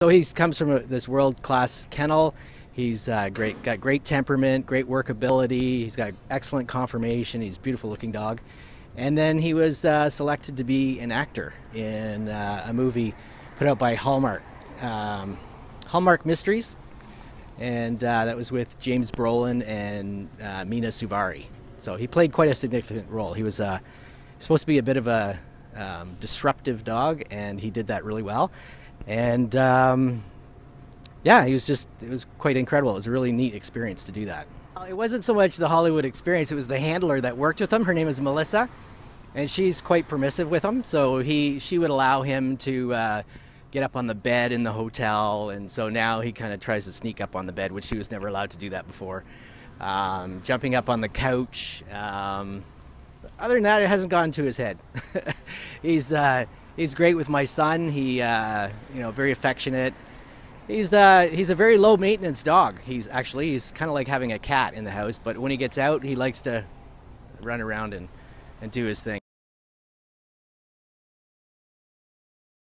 So he comes from a, this world-class kennel. He's uh, great, got great temperament, great workability. He's got excellent conformation. He's a beautiful-looking dog. And then he was uh, selected to be an actor in uh, a movie put out by Hallmark, um, Hallmark Mysteries, and uh, that was with James Brolin and uh, Mena Suvari. So he played quite a significant role. He was uh, supposed to be a bit of a um, disruptive dog, and he did that really well and um, yeah, he was just it was quite incredible. It was a really neat experience to do that. It wasn't so much the Hollywood experience; it was the handler that worked with him. Her name is Melissa, and she's quite permissive with him. So he she would allow him to. Uh, get up on the bed in the hotel, and so now he kind of tries to sneak up on the bed, which he was never allowed to do that before. Um, jumping up on the couch. Um, other than that, it hasn't gone to his head. he's uh, he's great with my son. He, uh, you know, very affectionate. He's uh, he's a very low maintenance dog. He's actually he's kind of like having a cat in the house, but when he gets out, he likes to run around and, and do his thing.